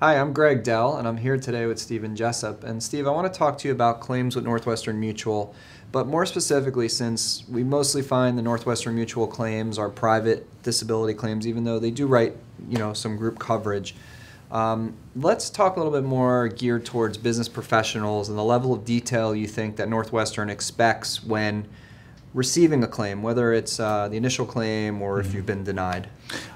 Hi, I'm Greg Dell, and I'm here today with Stephen Jessup. And Steve, I want to talk to you about claims with Northwestern Mutual, but more specifically, since we mostly find the Northwestern Mutual claims are private disability claims, even though they do write, you know, some group coverage. Um, let's talk a little bit more geared towards business professionals and the level of detail you think that Northwestern expects when receiving a claim, whether it's uh, the initial claim or if you've been denied?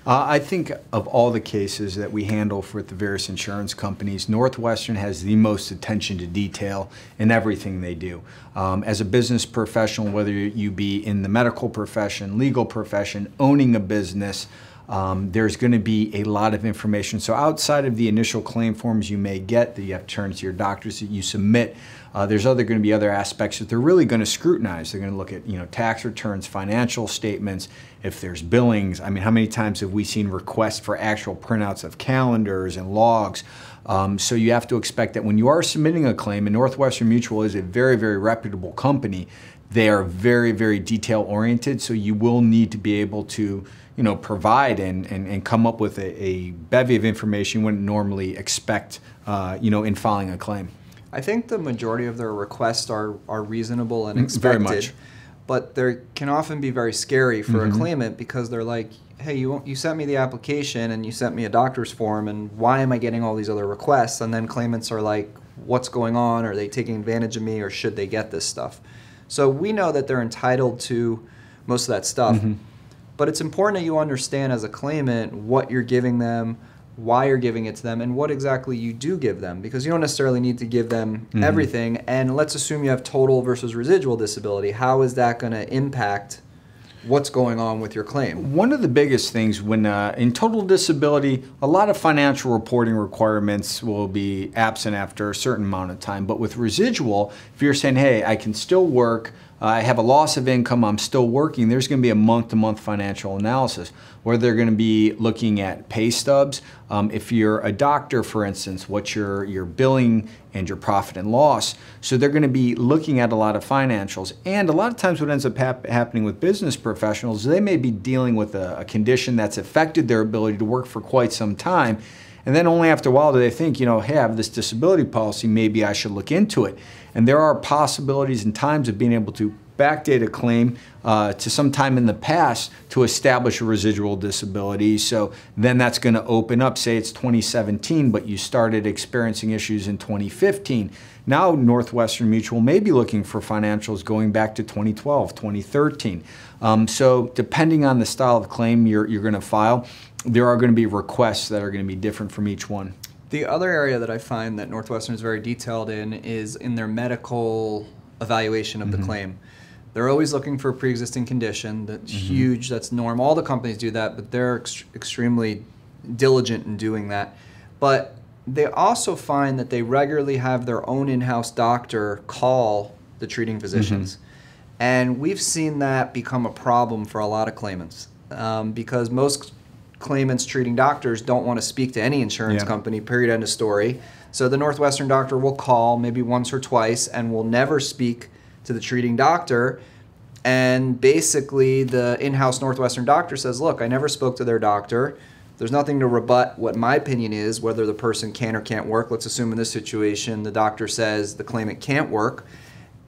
Uh, I think of all the cases that we handle for the various insurance companies, Northwestern has the most attention to detail in everything they do. Um, as a business professional, whether you be in the medical profession, legal profession, owning a business, um, there's going to be a lot of information. So outside of the initial claim forms you may get that you have to turn to your doctors that you submit, uh, there's other going to be other aspects that they're really going to scrutinize. They're going to look at you know tax returns, financial statements, if there's billings. I mean, how many times have we seen requests for actual printouts of calendars and logs? Um, so you have to expect that when you are submitting a claim, and Northwestern Mutual is a very, very reputable company, they are very, very detail oriented. So you will need to be able to you know, provide and, and, and come up with a, a bevy of information you wouldn't normally expect, uh, you know, in filing a claim. I think the majority of their requests are, are reasonable and expected. Very much. But they can often be very scary for mm-hmm. a claimant because they're like, hey, you, you sent me the application and you sent me a doctor's form, and why am I getting all these other requests? And then claimants are like, what's going on? Are they taking advantage of me or should they get this stuff? So we know that they're entitled to most of that stuff. Mm-hmm. But it's important that you understand as a claimant what you're giving them, why you're giving it to them, and what exactly you do give them. Because you don't necessarily need to give them mm-hmm. everything. And let's assume you have total versus residual disability. How is that going to impact what's going on with your claim? One of the biggest things when uh, in total disability, a lot of financial reporting requirements will be absent after a certain amount of time. But with residual, if you're saying, hey, I can still work, I have a loss of income, I'm still working, there's going to be a month to month financial analysis where they're going to be looking at pay stubs. Um, if you're a doctor, for instance, what's your, your billing and your profit and loss. So they're going to be looking at a lot of financials. And a lot of times, what ends up hap happening with business professionals, they may be dealing with a, a condition that's affected their ability to work for quite some time. And then only after a while do they think, you know, hey, I have this disability policy, maybe I should look into it. And there are possibilities and times of being able to backdate a claim uh, to some time in the past to establish a residual disability. So then that's going to open up, say it's 2017, but you started experiencing issues in 2015. Now Northwestern Mutual may be looking for financials going back to 2012, 2013. Um, so depending on the style of claim you're, you're going to file, there are going to be requests that are going to be different from each one. The other area that I find that Northwestern is very detailed in is in their medical evaluation of mm-hmm. the claim. They're always looking for a pre-existing condition. That's mm-hmm. huge. That's norm. All the companies do that, but they're ex- extremely diligent in doing that. But they also find that they regularly have their own in-house doctor call the treating physicians, mm-hmm. and we've seen that become a problem for a lot of claimants um, because most claimants treating doctors don't want to speak to any insurance yeah. company, period, end of story. So the Northwestern doctor will call maybe once or twice and will never speak to the treating doctor. And basically, the in house Northwestern doctor says, Look, I never spoke to their doctor. There's nothing to rebut what my opinion is, whether the person can or can't work. Let's assume in this situation, the doctor says the claimant can't work,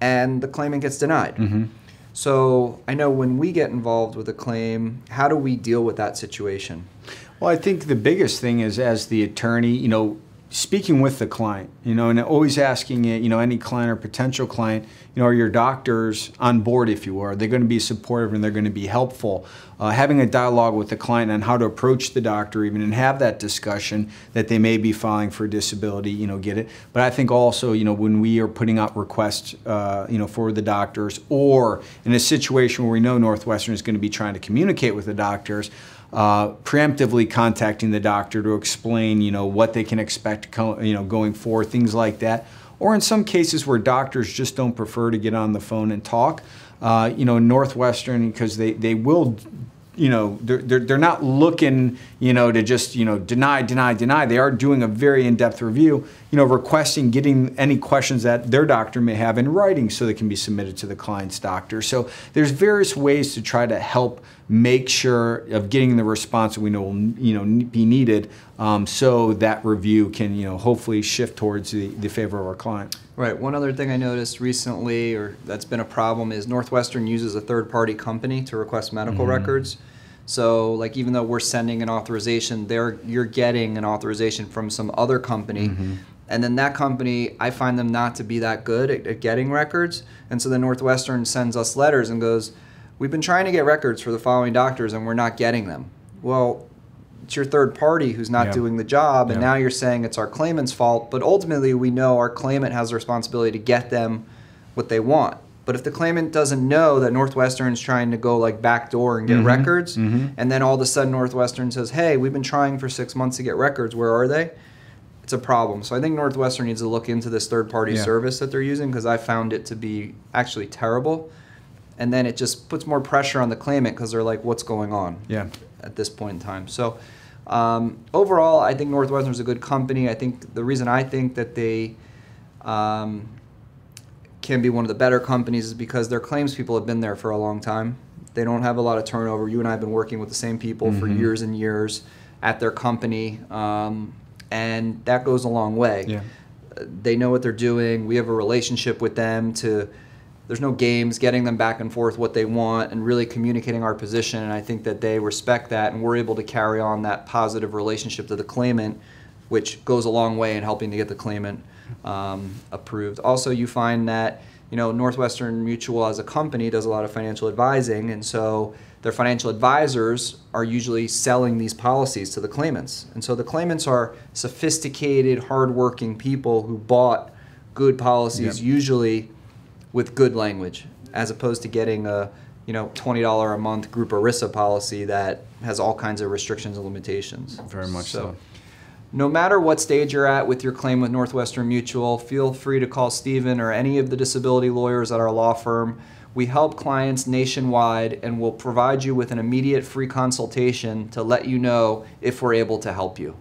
and the claimant gets denied. Mm-hmm. So I know when we get involved with a claim, how do we deal with that situation? Well, I think the biggest thing is as the attorney, you know, speaking with the client, you know, and always asking it, you know, any client or potential client, you know, are your doctors on board, if you are? Are they going to be supportive and they're going to be helpful? Uh, having a dialogue with the client on how to approach the doctor, even and have that discussion that they may be filing for disability, you know, get it. But I think also, you know, when we are putting out requests, uh, you know, for the doctors, or in a situation where we know Northwestern is going to be trying to communicate with the doctors, uh, preemptively contacting the doctor to explain, you know, what they can expect, you know, going forward, things like that. Or in some cases where doctors just don't prefer to get on the phone and talk, uh, you know, Northwestern, because they, they will you know they're, they're, they're not looking you know to just you know deny deny deny. They are doing a very in-depth review you know requesting getting any questions that their doctor may have in writing so they can be submitted to the client's doctor. So there's various ways to try to help make sure of getting the response that we know will you know be needed um, so that review can you know hopefully shift towards the, the favor of our client Right. One other thing I noticed recently, or that's been a problem, is Northwestern uses a third-party company to request medical mm-hmm. records. So, like, even though we're sending an authorization, they're you're getting an authorization from some other company, mm-hmm. and then that company, I find them not to be that good at, at getting records, and so then Northwestern sends us letters and goes, "We've been trying to get records for the following doctors, and we're not getting them." Well, it's your third party who's not Yeah. doing the job, and Yeah. now you're saying it's our claimant's fault. But ultimately, we know our claimant has the responsibility to get them what they want. But if the claimant doesn't know that Northwestern's trying to go like backdoor and get Mm-hmm. records, and then all of a sudden Northwestern says, "Hey, we've been trying for six months to get records. Where are they?" It's a problem. So I think Northwestern needs to look into this third-party Yeah. service that they're using because I found it to be actually terrible. And then it just puts more pressure on the claimant because they're like, "What's going on?" yeah at this point in time. So um, overall, I think Northwestern is a good company. I think the reason I think that they um, can be one of the better companies is because their claims people have been there for a long time. They don't have a lot of turnover. You and I have been working with the same people for Mm-hmm. years and years at their company, um, and that goes a long way yeah they know what they're doing. We have a relationship with them to there's no games getting them back and forth what they want and really communicating our position and I think that they respect that and we're able to carry on that positive relationship to the claimant which goes a long way in helping to get the claimant um, approved. Also you find that you know Northwestern Mutual as a company does a lot of financial advising and so their financial advisors are usually selling these policies to the claimants. And so the claimants are sophisticated, hardworking people who bought good policies, Yep. usually with good language, as opposed to getting a you know twenty dollar a month group ERISA policy that has all kinds of restrictions and limitations. Very much so. No matter what stage you're at with your claim with Northwestern Mutual, feel free to call Stephen or any of the disability lawyers at our law firm. We help clients nationwide and will provide you with an immediate free consultation to let you know if we're able to help you.